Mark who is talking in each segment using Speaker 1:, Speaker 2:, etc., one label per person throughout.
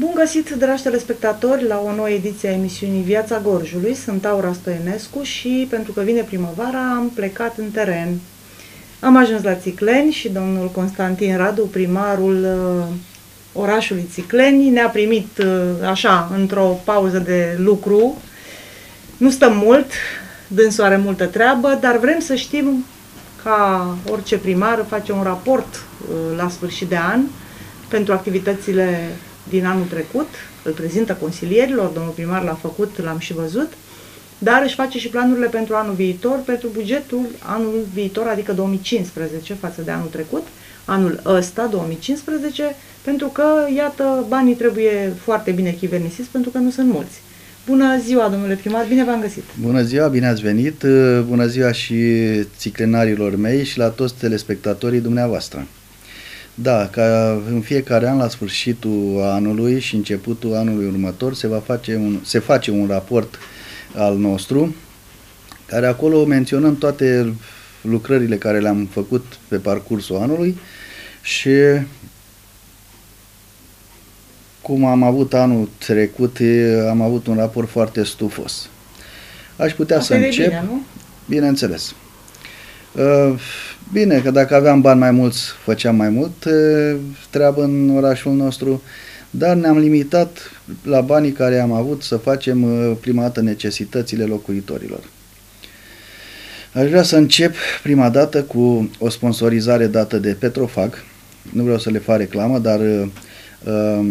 Speaker 1: Bun găsit, dragi telespectatori, la o nouă ediție a emisiunii Viața Gorjului. Sunt Aura Stoenescu și pentru că vine primăvara am plecat în teren. Am ajuns la Țicleni și domnul Constantin Radu, primarul uh, orașului Țicleni, ne-a primit uh, așa, într-o pauză de lucru. Nu stăm mult, dânsul are multă treabă, dar vrem să știm ca orice primar face un raport uh, la sfârșit de an pentru activitățile din anul trecut, îl prezintă consilierilor, domnul primar l-a făcut, l-am și văzut, dar își face și planurile pentru anul viitor, pentru bugetul anul viitor, adică 2015 față de anul trecut, anul ăsta, 2015, pentru că, iată, banii trebuie foarte bine chivernisiți pentru că nu sunt mulți. Bună ziua, domnule primar, bine v-am găsit!
Speaker 2: Bună ziua, bine ați venit! Bună ziua și țiclenarilor mei și la toți telespectatorii dumneavoastră. Da, ca în fiecare an, la sfârșitul anului și începutul anului următor, se, va face un, se face un raport al nostru, care acolo menționăm toate lucrările care le-am făcut pe parcursul anului și cum am avut anul trecut, am avut un raport foarte stufos. Aș putea Asta să încep. Bine, nu? Bineînțeles. Uh, bine, că dacă aveam bani mai mulți, făceam mai mult uh, treabă în orașul nostru, dar ne-am limitat la banii care am avut să facem uh, prima dată necesitățile locuitorilor. Aș vrea să încep prima dată cu o sponsorizare dată de Petrofag. Nu vreau să le fac reclamă, dar uh,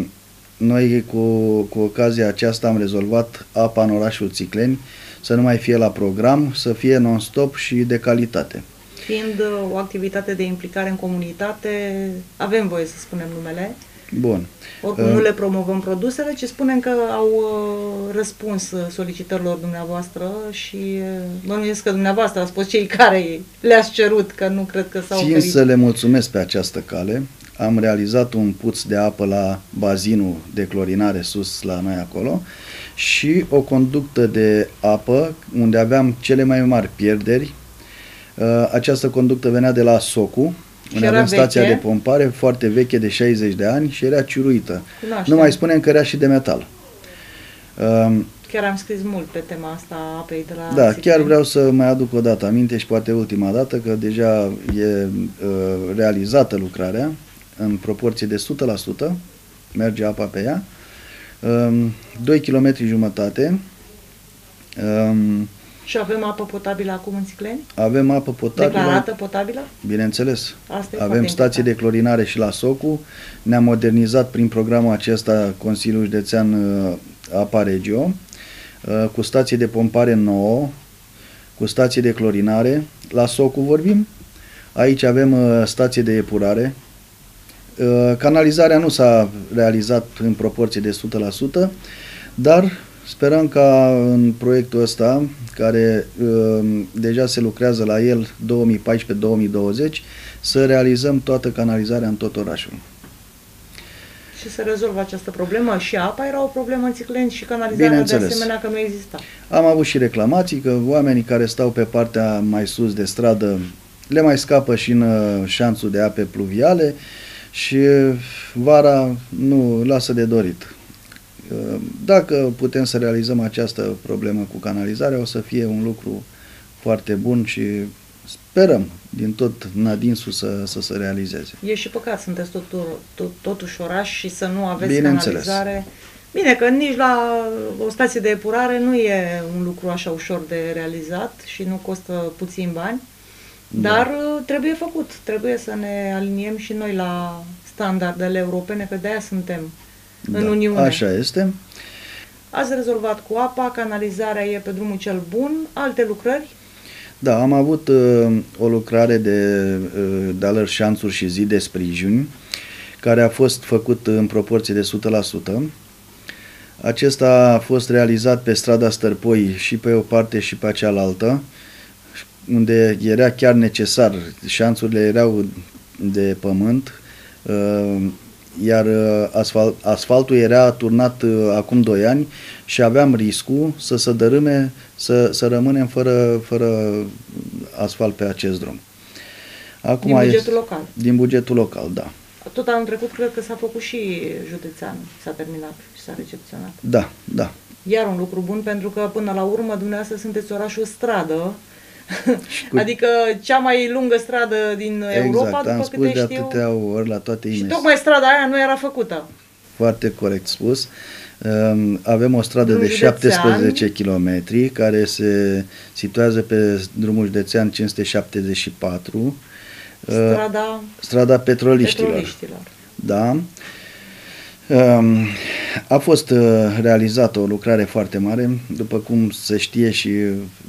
Speaker 2: noi cu, cu ocazia aceasta am rezolvat apa în orașul Țicleni să nu mai fie la program, să fie non-stop și de calitate.
Speaker 1: Fiind uh, o activitate de implicare în comunitate, avem voie să spunem numele.
Speaker 2: Bun.
Speaker 1: Oricum uh, nu le promovăm produsele, ci spunem că au uh, răspuns solicitărilor dumneavoastră și bănuiesc că dumneavoastră ați fost cei care le-ați cerut, că nu cred că s-au
Speaker 2: Țin să le mulțumesc pe această cale am realizat un puț de apă la bazinul de clorinare sus la noi acolo și o conductă de apă unde aveam cele mai mari pierderi. Uh, această conductă venea de la Socu, unde avem stația de pompare foarte veche de 60 de ani și era ciuruită. Cunoaște. Nu mai spunem că era și de metal.
Speaker 1: Um, chiar am scris mult pe tema asta apei de la
Speaker 2: Da, chiar vreau să mai aduc o dată aminte și poate ultima dată că deja e uh, realizată lucrarea în proporție de 100%, merge apa pe ea, 2 km jumătate.
Speaker 1: Um, și avem apă potabilă acum în Țicleni?
Speaker 2: Avem apă potabilă.
Speaker 1: Declarată potabilă?
Speaker 2: Bineînțeles. Asta avem stații de clorinare și la Socu. Ne-am modernizat prin programul acesta Consiliul Județean uh, Apa Regio, uh, cu stații de pompare nouă, cu stații de clorinare. La Socu vorbim. Aici avem uh, stație de epurare, Uh, canalizarea nu s-a realizat în proporție de 100%, dar sperăm ca în proiectul ăsta, care uh, deja se lucrează la el 2014-2020, să realizăm toată canalizarea în tot orașul.
Speaker 1: Și să rezolvă această problemă. Și apa era o problemă în Țicleni și canalizarea de asemenea că nu exista.
Speaker 2: Am avut și reclamații că oamenii care stau pe partea mai sus de stradă le mai scapă și în uh, șanțul de ape pluviale, și vara nu lasă de dorit. Dacă putem să realizăm această problemă cu canalizarea, o să fie un lucru foarte bun și sperăm din tot nadinsul să, să se realizeze.
Speaker 1: E și păcat, sunteți tot, tot, totuși oraș și să nu aveți Bine canalizare. Înțeles. Bine, că nici la o stație de epurare nu e un lucru așa ușor de realizat și nu costă puțin bani. Da. Dar uh, trebuie făcut, trebuie să ne aliniem și noi la standardele europene, că de aia suntem da, în Uniune.
Speaker 2: Așa este.
Speaker 1: Ați rezolvat cu apa, canalizarea e pe drumul cel bun, alte lucrări?
Speaker 2: Da, am avut uh, o lucrare de, uh, de alărșanțuri și zi de sprijin, care a fost făcut în proporție de 100%. Acesta a fost realizat pe strada Stărpoi și pe o parte și pe cealaltă unde era chiar necesar, șanțurile erau de pământ, uh, iar uh, asfalt, asfaltul era turnat uh, acum 2 ani și aveam riscul să se dărâme, să, să rămânem fără, fără asfalt pe acest drum.
Speaker 1: Acum din bugetul local?
Speaker 2: Din bugetul local, da.
Speaker 1: Tot anul trecut cred că s-a făcut și județean, s-a terminat și s-a recepționat.
Speaker 2: Da, da.
Speaker 1: Iar un lucru bun, pentru că până la urmă dumneavoastră sunteți orașul stradă, cu... adică cea mai lungă stradă din
Speaker 2: exact,
Speaker 1: Europa, după
Speaker 2: am
Speaker 1: spus câte
Speaker 2: de
Speaker 1: știu.
Speaker 2: atâtea ori la toate
Speaker 1: Și tocmai strada aia nu era făcută.
Speaker 2: Foarte corect spus. Ehm, avem o stradă Drum de județean. 17 km care se situează pe drumul județean 574.
Speaker 1: Strada,
Speaker 2: strada petroliștilor. petroliștilor. Da. Ehm, a fost uh, realizată o lucrare foarte mare, după cum se știe și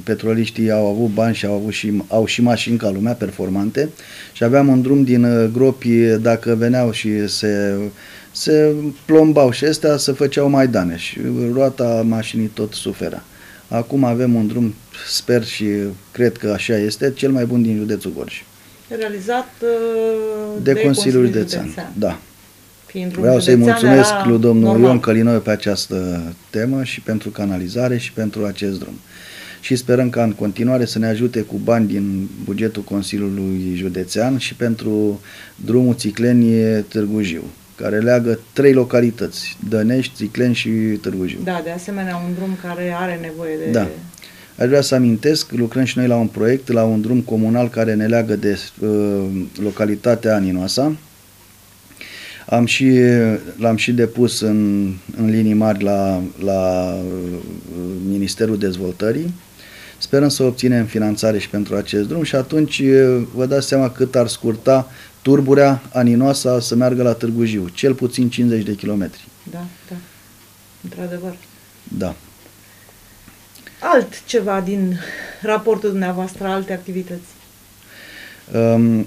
Speaker 2: petroliștii au avut bani și au, avut și, au și mașini ca lumea performante și aveam un drum din uh, gropi, dacă veneau și se, se plombau și astea, se făceau mai dane și roata mașinii tot suferea. Acum avem un drum, sper și cred că așa este, cel mai bun din județul Gorj.
Speaker 1: Realizat uh,
Speaker 2: de, de Consiliul Județean. Da. Vreau să-i mulțumesc lui domnul normal. Ion Călinoi pe această temă și pentru canalizare și pentru acest drum. Și sperăm ca în continuare să ne ajute cu bani din bugetul Consiliului Județean și pentru drumul Țicleni Târgu Jiu, care leagă trei localități, Dănești, Țicleni și Târgu Jiu.
Speaker 1: Da, de asemenea un drum care are nevoie de...
Speaker 2: Da. Aș vrea să amintesc, lucrăm și noi la un proiect, la un drum comunal care ne leagă de uh, localitatea Aninoasa, am și, l-am și depus în, în linii mari la, la uh, Ministerul Dezvoltării. Sperăm să obținem finanțare și pentru acest drum și atunci uh, vă dați seama cât ar scurta turburea aninoasa să meargă la Târgu Jiu, cel puțin 50 de kilometri.
Speaker 1: Da, da, într-adevăr.
Speaker 2: Da.
Speaker 1: Alt ceva din raportul dumneavoastră, alte activități?
Speaker 2: Um,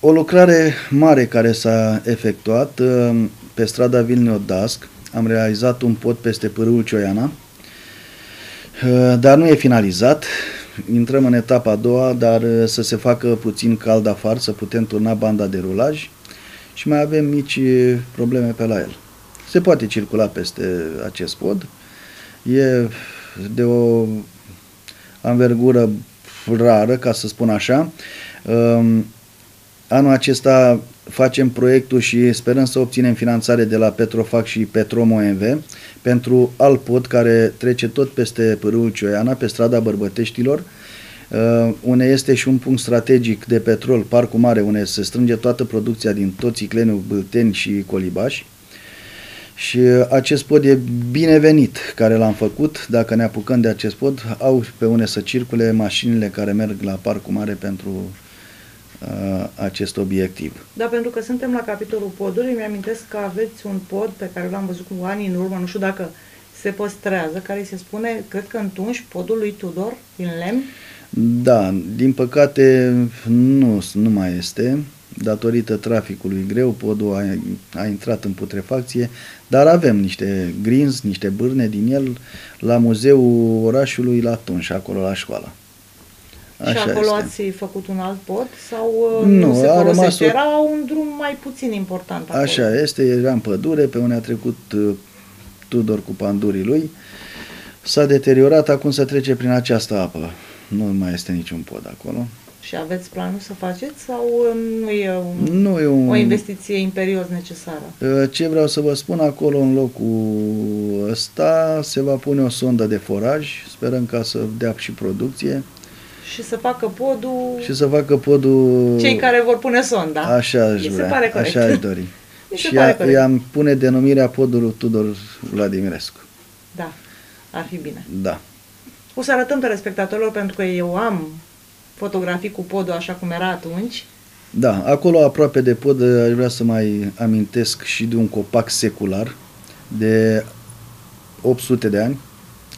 Speaker 2: o lucrare mare care s-a efectuat uh, pe strada Vilniu-Dasc. Am realizat un pod peste pârâul Cioiana, uh, dar nu e finalizat. Intrăm în etapa a doua, dar uh, să se facă puțin cald afară, să putem turna banda de rulaj și mai avem mici probleme pe la el. Se poate circula peste acest pod. E de o anvergură rară, ca să spun așa. Um, Anul acesta facem proiectul și sperăm să obținem finanțare de la Petrofac și Petrom OMV pentru alt pod care trece tot peste pârâul Cioiana, pe strada Bărbăteștilor, uh, unde este și un punct strategic de petrol, Parcul Mare, unde se strânge toată producția din tot Țicleniu, Bâlteni și Colibaș. Și acest pod e binevenit care l-am făcut. Dacă ne apucăm de acest pod, au pe unde să circule mașinile care merg la Parcul Mare pentru uh, acest obiectiv.
Speaker 1: Da, pentru că suntem la capitolul poduri, mi-amintesc că aveți un pod pe care l-am văzut cu ani în urmă, nu știu dacă se păstrează, care se spune, cred că întunși, podul lui Tudor, din lemn.
Speaker 2: Da, din păcate nu, nu mai este, datorită traficului greu, podul a, a intrat în putrefacție, dar avem niște grinzi, niște bârne din el la muzeul orașului la Tunș, acolo la școală.
Speaker 1: Așa și acolo este. ați făcut un alt pod sau uh, nu, nu se folosește? O... Era un drum mai puțin important acolo.
Speaker 2: Așa este, era în pădure, pe unde a trecut uh, Tudor cu pandurii lui. S-a deteriorat, acum se trece prin această apă. Nu mai este niciun pod acolo.
Speaker 1: Și aveți planul să faceți sau uh, nu e, un, nu e un, o investiție imperios necesară?
Speaker 2: Uh, ce vreau să vă spun, acolo în locul ăsta se va pune o sondă de foraj, sperăm ca să dea și producție
Speaker 1: și să facă podul...
Speaker 2: Și să facă podul...
Speaker 1: Cei care vor pune sonda.
Speaker 2: Așa aș vrea, se pare așa aș dori. și i-am pune denumirea podului Tudor Vladimirescu.
Speaker 1: Da, ar fi bine.
Speaker 2: Da.
Speaker 1: O să arătăm telespectatorilor pentru că eu am fotografii cu podul așa cum era atunci.
Speaker 2: Da, acolo aproape de pod aș vrea să mai amintesc și de un copac secular de 800 de ani.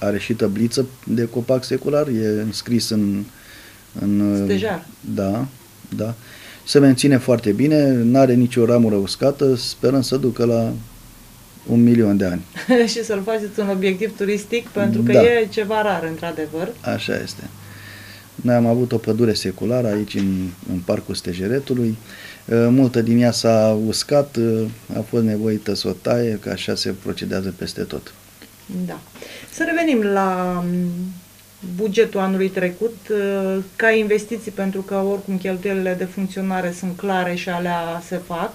Speaker 2: Are și tăbliță de copac secular, e înscris în în,
Speaker 1: Stejar.
Speaker 2: Da, da. Se menține foarte bine, nu are nicio ramură uscată, sperăm să ducă la un milion de ani.
Speaker 1: și să-l faceți un obiectiv turistic, pentru că da. e ceva rar, într-adevăr.
Speaker 2: Așa este. Noi am avut o pădure seculară aici în, în Parcul Stejeretului. Multă din ea s-a uscat, a fost nevoită să o taie, că așa se procedează peste tot.
Speaker 1: Da. Să revenim la bugetul anului trecut uh, ca investiții, pentru că oricum cheltuielile de funcționare sunt clare și alea se fac.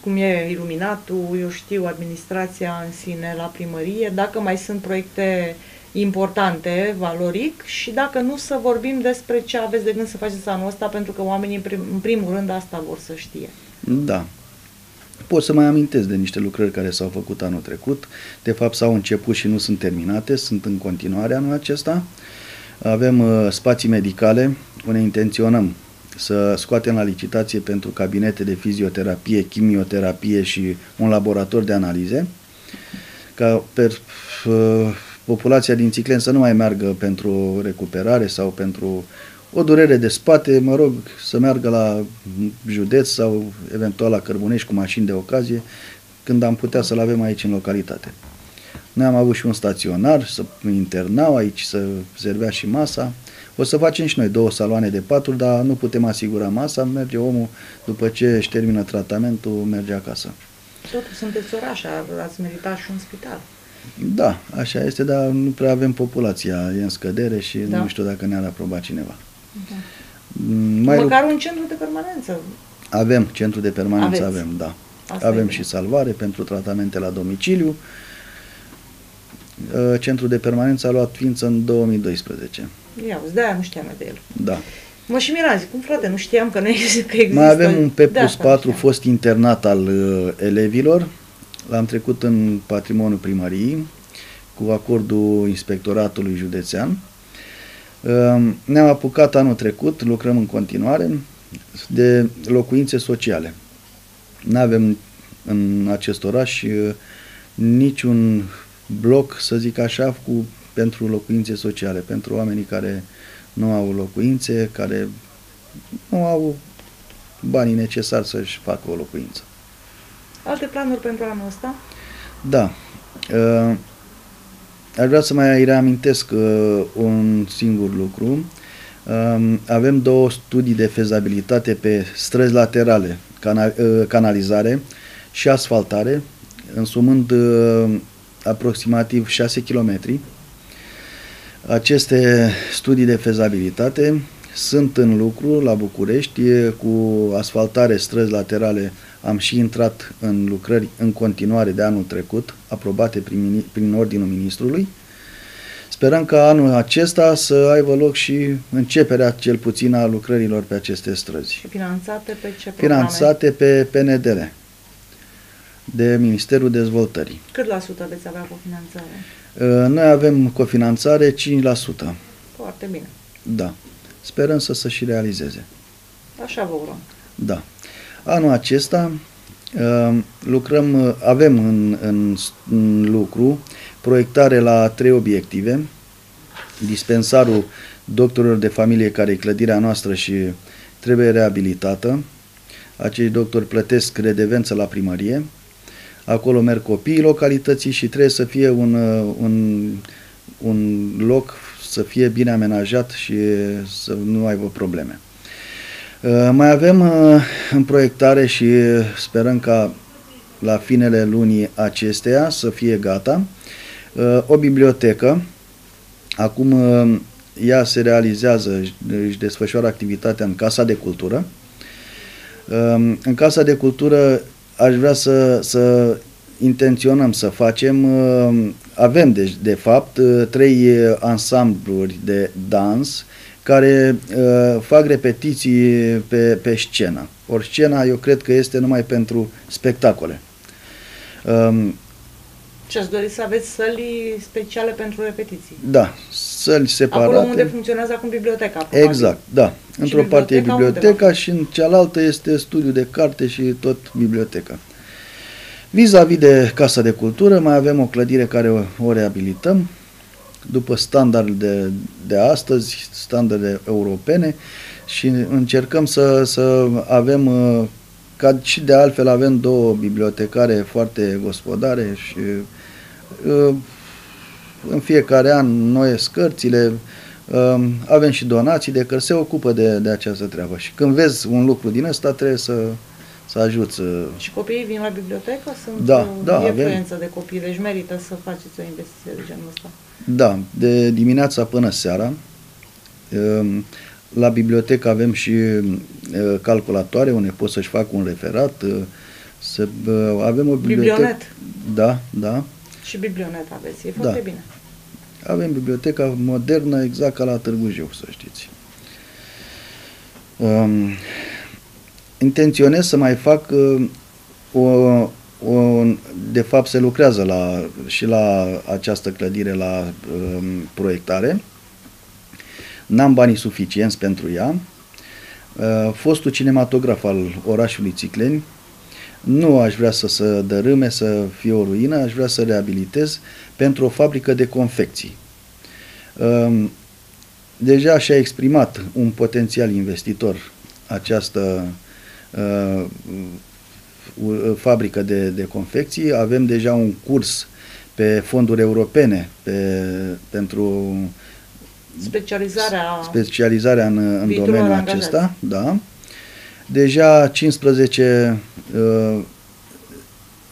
Speaker 1: cum e iluminatul, eu știu, administrația în sine la primărie, dacă mai sunt proiecte importante, valoric, și dacă nu să vorbim despre ce aveți de gând să faceți anul ăsta, pentru că oamenii, în, prim, în primul rând, asta vor să știe.
Speaker 2: Da. Pot să mai amintesc de niște lucrări care s-au făcut anul trecut. De fapt, s-au început și nu sunt terminate, sunt în continuare anul acesta. Avem uh, spații medicale, unde intenționăm să scoatem la licitație pentru cabinete de fizioterapie, chimioterapie și un laborator de analize, ca per, uh, populația din Țiclen să nu mai meargă pentru recuperare sau pentru o durere de spate, mă rog, să meargă la județ sau eventual la Cărbunești cu mașini de ocazie, când am putea să-l avem aici în localitate. Noi am avut și un staționar, să internau aici, să servea și masa. O să facem și noi două saloane de patru, dar nu putem asigura masa, merge omul, după ce își termină tratamentul, merge acasă.
Speaker 1: Totuși sunteți oraș, ați meritat și un spital.
Speaker 2: Da, așa este, dar nu prea avem populația, e în scădere și da. nu știu dacă ne-ar aproba cineva.
Speaker 1: Da. Mai Măcar un centru de permanență.
Speaker 2: Avem centru de permanență, Aveți. avem, da. Asta avem și salvare pentru tratamente la domiciliu. Uh, centrul de permanență a luat ființă în 2012.
Speaker 1: Ia de-aia nu știam de el.
Speaker 2: Da.
Speaker 1: Mă și mira, zic, cum frate, nu știam că, nu există, că există.
Speaker 2: Mai avem un P plus 4 fost internat al uh, elevilor. L-am trecut în patrimoniul primăriei cu acordul inspectoratului județean. Uh, ne-am apucat anul trecut, lucrăm în continuare, de locuințe sociale. Nu avem în acest oraș uh, niciun bloc, să zic așa, cu, pentru locuințe sociale, pentru oamenii care nu au locuințe, care nu au banii necesari să-și facă o locuință.
Speaker 1: Alte planuri pentru anul ăsta?
Speaker 2: Da. Uh, aș vrea să mai reamintesc uh, un singur lucru. Uh, avem două studii de fezabilitate pe străzi laterale, canal, uh, canalizare și asfaltare, însumând uh, aproximativ 6 km. Aceste studii de fezabilitate sunt în lucru la București cu asfaltare străzi laterale. Am și intrat în lucrări în continuare de anul trecut, aprobate prin, prin ordinul ministrului. Sperăm ca anul acesta să aibă loc și începerea cel puțin a lucrărilor pe aceste străzi.
Speaker 1: Și finanțate pe ce
Speaker 2: programe? Finanțate pe PNDR de Ministerul Dezvoltării.
Speaker 1: Cât la sută veți avea cofinanțare?
Speaker 2: Uh, noi avem cofinanțare 5%.
Speaker 1: Foarte bine.
Speaker 2: Da. Sperăm să se și realizeze.
Speaker 1: Așa vă urăm.
Speaker 2: Da. Anul acesta uh, lucrăm, uh, avem în, în, în lucru proiectare la trei obiective. Dispensarul doctorilor de familie, care e clădirea noastră și trebuie reabilitată. Acei doctori plătesc redevență la primărie acolo merg copiii localității și trebuie să fie un, uh, un, un loc să fie bine amenajat și să nu aibă probleme. Uh, mai avem uh, în proiectare și sperăm ca la finele lunii acesteia să fie gata o bibliotecă. Acum ea se realizează, își desfășoară activitatea în Casa de Cultură. În Casa de Cultură aș vrea să, să intenționăm să facem, uh, avem de, de fapt uh, trei ansambluri de dans care uh, fac repetiții pe, pe scenă. Ori scena eu cred că este numai pentru spectacole.
Speaker 1: Um, și ați dori să aveți săli speciale pentru repetiții?
Speaker 2: Da, săli separate.
Speaker 1: Acolo unde funcționează acum biblioteca.
Speaker 2: Probabil. Exact, da. Într-o parte e biblioteca și în cealaltă este studiu de carte și tot biblioteca. Vis-a-vis -vis de Casa de Cultură, mai avem o clădire care o, o reabilităm după standardele de, de astăzi, standarde europene și încercăm să, să avem, ca și de altfel avem două bibliotecare foarte gospodare și în fiecare an noi scărțile, avem și donații de care se ocupă de, de această treabă. Și când vezi un lucru din ăsta, trebuie să, să ajuți.
Speaker 1: Și copiii vin la bibliotecă? Sunt
Speaker 2: da, da,
Speaker 1: avem. influență de copii, deci merită să faceți o investiție de genul ăsta.
Speaker 2: Da, de dimineața până seara. La bibliotecă avem și calculatoare unde poți să-și facă un referat, Să, avem o bibliotecă. Biblionet. Da, da.
Speaker 1: Și biblionet aveți, e foarte da. bine.
Speaker 2: Avem biblioteca modernă exact ca la Târgu Jiu, să știți. Um, intenționez să mai fac uh, o, o, de fapt se lucrează la, și la această clădire la um, proiectare. N-am banii suficienți pentru ea. Uh, fostul cinematograf al orașului Țicleni nu aș vrea să se dărâme, să fie o ruină, aș vrea să reabilitez pentru o fabrică de confecții. Um, deja și-a exprimat un potențial investitor această uh, fabrică de, de confecții. Avem deja un curs pe fonduri europene pe, pentru
Speaker 1: specializarea,
Speaker 2: specializarea în, în domeniul acesta. Da. Deja 15 uh,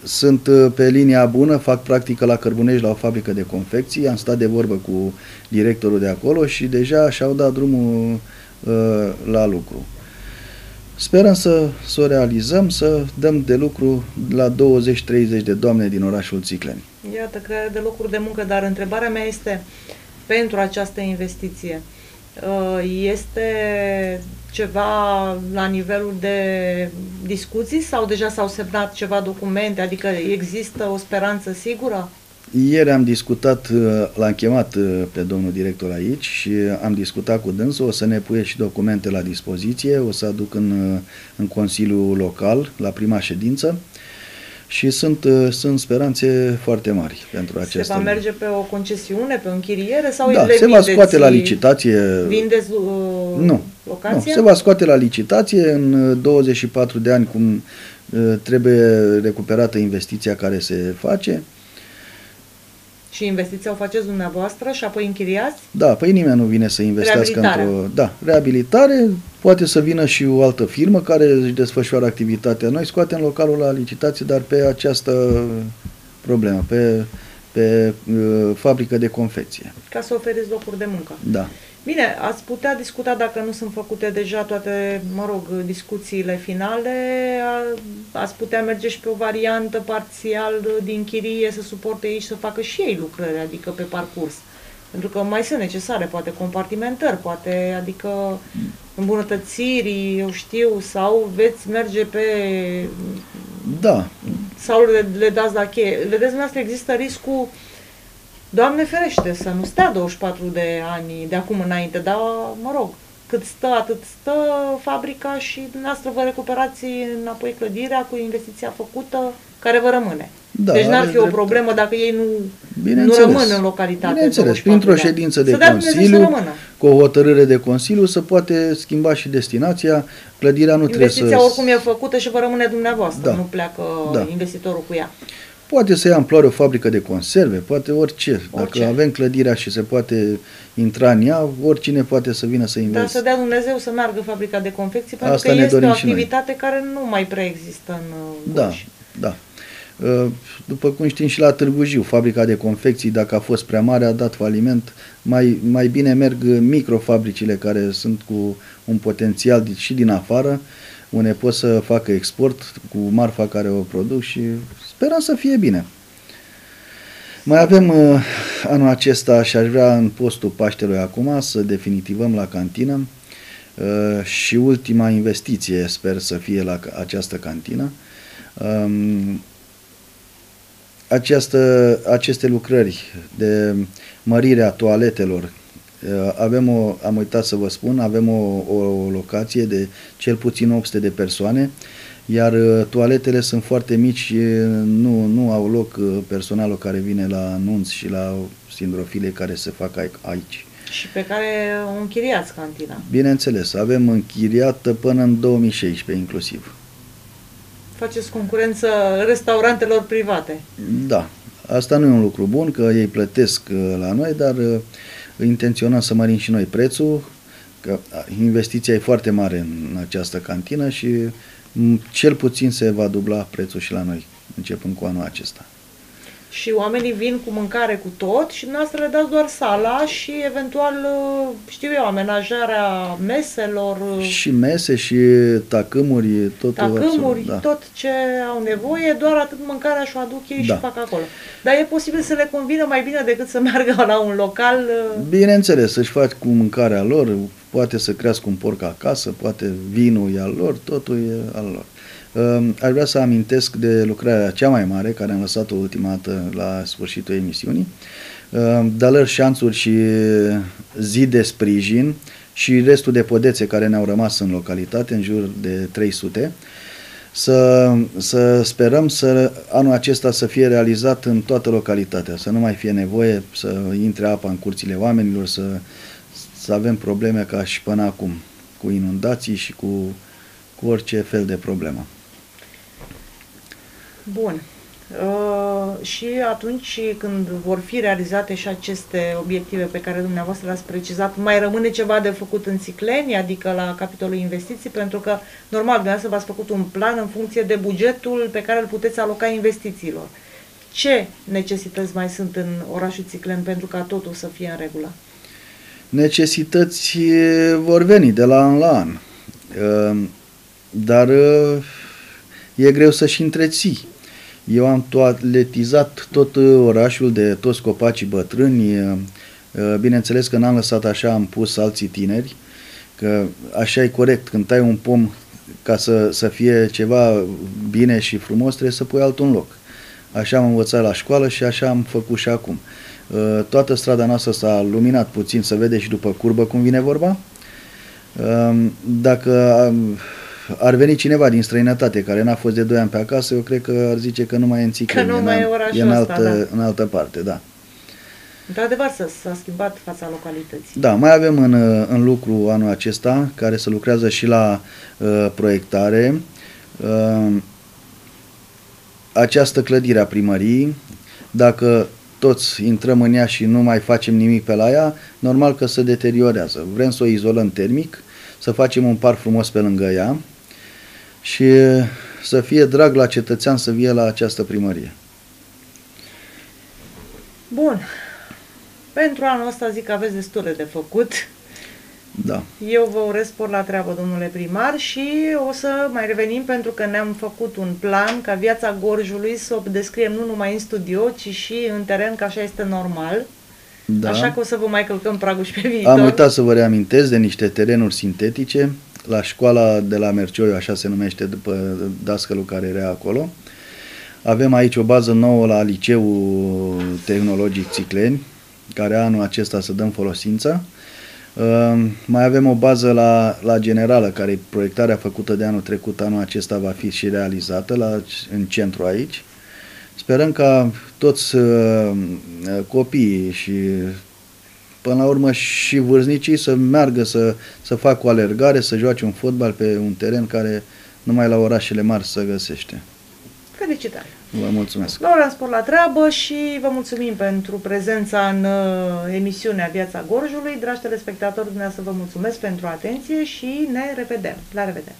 Speaker 2: sunt uh, pe linia bună, fac practică la Cărbunești la o fabrică de confecții, am stat de vorbă cu directorul de acolo și deja și-au dat drumul uh, la lucru. Sperăm să, să o realizăm, să dăm de lucru la 20-30 de doamne din orașul Țicleni.
Speaker 1: Iată, creare de locuri de muncă, dar întrebarea mea este pentru această investiție. Uh, este ceva la nivelul de discuții sau deja s-au semnat ceva documente, adică există o speranță sigură?
Speaker 2: Ieri am discutat, uh, l-am chemat uh, pe domnul director aici și am discutat cu dânsul, o să ne puie și documente la dispoziție, o să aduc în, uh, în Consiliul Local, la prima ședință și sunt, sunt speranțe foarte mari pentru acest
Speaker 1: Se va merge pe o concesiune, pe o închiriere sau
Speaker 2: da,
Speaker 1: le
Speaker 2: se va scoate la licitație.
Speaker 1: Vindeți uh,
Speaker 2: nu, locația? Nu, se va scoate la licitație în 24 de ani cum uh, trebuie recuperată investiția care se face
Speaker 1: și investiția o faceți dumneavoastră și apoi închiriați?
Speaker 2: Da, păi nimeni nu vine să investească într-o... Da, reabilitare, poate să vină și o altă firmă care își desfășoară activitatea. Noi scoatem localul la licitație, dar pe această problemă, pe, pe uh, fabrică de confecție.
Speaker 1: Ca să oferiți locuri de muncă.
Speaker 2: Da.
Speaker 1: Bine, ați putea discuta dacă nu sunt făcute deja toate, mă rog, discuțiile finale, ați putea merge și pe o variantă parțial din chirie să suporte ei și să facă și ei lucrări, adică pe parcurs. Pentru că mai sunt necesare, poate compartimentări, poate, adică îmbunătățiri, eu știu, sau veți merge pe...
Speaker 2: Da.
Speaker 1: Sau le, le dați la cheie. Vedeți, dumneavoastră, există riscul uh, Doamne ferește să nu stea 24 de ani de acum înainte, dar mă rog, cât stă, atât stă fabrica și dumneavoastră vă recuperați înapoi clădirea cu investiția făcută care vă rămâne. Da, deci n-ar fi o problemă dacă ei nu, nu rămân în localitate.
Speaker 2: Bineînțeles, printr-o ședință de Consiliu, cu o hotărâre de Consiliu, se poate schimba și destinația. Clădirea nu
Speaker 1: Investiția
Speaker 2: trebuie să...
Speaker 1: oricum e făcută și vă rămâne dumneavoastră, da. nu pleacă da. investitorul cu ea.
Speaker 2: Poate să ia amploare o fabrică de conserve, poate orice. orice. Dacă avem clădirea și se poate intra în ea, oricine poate să vină să investe. Dar
Speaker 1: să dea Dumnezeu să meargă fabrica de confecții, pentru Asta că este o activitate care nu mai prea există în uh,
Speaker 2: Da, da. Uh, după cum știm și la Târgu Jiu, fabrica de confecții, dacă a fost prea mare, a dat faliment. Mai, mai bine merg microfabricile care sunt cu un potențial și din afară, unde pot să facă export cu marfa care o produc și Sperăm să fie bine. Mai avem uh, anul acesta și aș vrea în postul Paștelui acum să definitivăm la cantină uh, și ultima investiție sper să fie la această cantină. Um, această, aceste lucrări de mărire a toaletelor uh, avem o, am uitat să vă spun, avem o, o locație de cel puțin 800 de persoane iar uh, toaletele sunt foarte mici și uh, nu, nu au loc uh, personalul care vine la anunț și la sindrofile care se fac aici.
Speaker 1: Și pe care o închiriați cantina.
Speaker 2: Bineînțeles, avem închiriată până în 2016 inclusiv.
Speaker 1: Faceți concurență restaurantelor private.
Speaker 2: Da, asta nu e un lucru bun, că ei plătesc la noi, dar intenționăm să mărim și noi prețul, că investiția e foarte mare în această cantină și cel puțin se va dubla prețul și la noi, începând cu anul acesta.
Speaker 1: Și oamenii vin cu mâncare cu tot și dumneavoastră le dați doar sala și eventual, uh, știu eu, amenajarea meselor.
Speaker 2: Uh, și mese și tacâmuri,
Speaker 1: tot Tacâmuri, absolut, da. tot ce au nevoie, doar atât mâncarea și o aduc ei da. și fac acolo. Dar e posibil să le convină mai bine decât să meargă la un local. Uh,
Speaker 2: Bineînțeles, să-și fac cu mâncarea lor, poate să crească un porc acasă, poate vinul e al lor, totul e al lor. Ehm, aș vrea să amintesc de lucrarea cea mai mare, care am lăsat-o ultima dată la sfârșitul emisiunii, ehm, Dalăr șanțuri și zi de sprijin și restul de podețe care ne-au rămas în localitate, în jur de 300, să, să sperăm să anul acesta să fie realizat în toată localitatea, să nu mai fie nevoie să intre apa în curțile oamenilor, să, să avem probleme ca și până acum, cu inundații și cu, cu orice fel de problemă.
Speaker 1: Bun. Uh, și atunci când vor fi realizate și aceste obiective pe care dumneavoastră le-ați precizat, mai rămâne ceva de făcut în Țicleni, adică la capitolul investiții, pentru că normal dumneavoastră v-ați făcut un plan în funcție de bugetul pe care îl puteți aloca investițiilor. Ce necesități mai sunt în orașul Țiclen pentru ca totul să fie în regulă?
Speaker 2: Necesități vor veni de la an la an, uh, dar uh, e greu să-și întreții eu am toaletizat tot uh, orașul de toți copacii bătrâni. Uh, uh, bineînțeles că n-am lăsat așa, am pus alții tineri, că așa e corect. Când tai un pom ca să, să fie ceva bine și frumos, trebuie să pui altul în loc. Așa am învățat la școală și așa am făcut și acum. Toată strada noastră s-a luminat puțin, să vede și după curbă cum vine vorba. Dacă ar veni cineva din străinătate care n-a fost de 2 ani pe acasă, eu cred că ar zice că nu mai e în Țicleni,
Speaker 1: că nu mai e orașul e în
Speaker 2: altă,
Speaker 1: ăsta, da.
Speaker 2: în altă parte, da.
Speaker 1: Într-adevăr, s-a schimbat fața localității.
Speaker 2: Da, mai avem în, în lucru anul acesta, care se lucrează și la uh, proiectare, uh, această clădire a primăriei, dacă toți intrăm în ea și nu mai facem nimic pe la ea, normal că se deteriorează. Vrem să o izolăm termic, să facem un par frumos pe lângă ea, și să fie drag la cetățean să vie la această primărie.
Speaker 1: Bun. Pentru anul ăsta zic că aveți destule de făcut.
Speaker 2: Da.
Speaker 1: Eu vă urez spor la treabă, domnule primar, și o să mai revenim pentru că ne-am făcut un plan ca viața Gorjului să o descriem nu numai în studio, ci și în teren, că așa este normal. Da. Așa că o să vă mai călcăm pragul și pe viitor.
Speaker 2: Am uitat să vă reamintesc de niște terenuri sintetice la școala de la Mercioiu, așa se numește după dascălul care era acolo. Avem aici o bază nouă la Liceul Tehnologic Țicleni, care anul acesta să dăm folosință. Uh, mai avem o bază la, la Generală, care proiectarea făcută de anul trecut, anul acesta va fi și realizată la, în centru aici. Sperăm ca toți uh, copiii și până la urmă și vârstnicii să meargă să, să facă o alergare, să joace un fotbal pe un teren care numai la orașele mari se găsește.
Speaker 1: Felicitări!
Speaker 2: Vă mulțumesc!
Speaker 1: Laura Spor la treabă și vă mulțumim pentru prezența în uh, emisiunea Viața Gorjului. Dragi telespectatori, dumneavoastră vă mulțumesc pentru atenție și ne revedem. La revedere!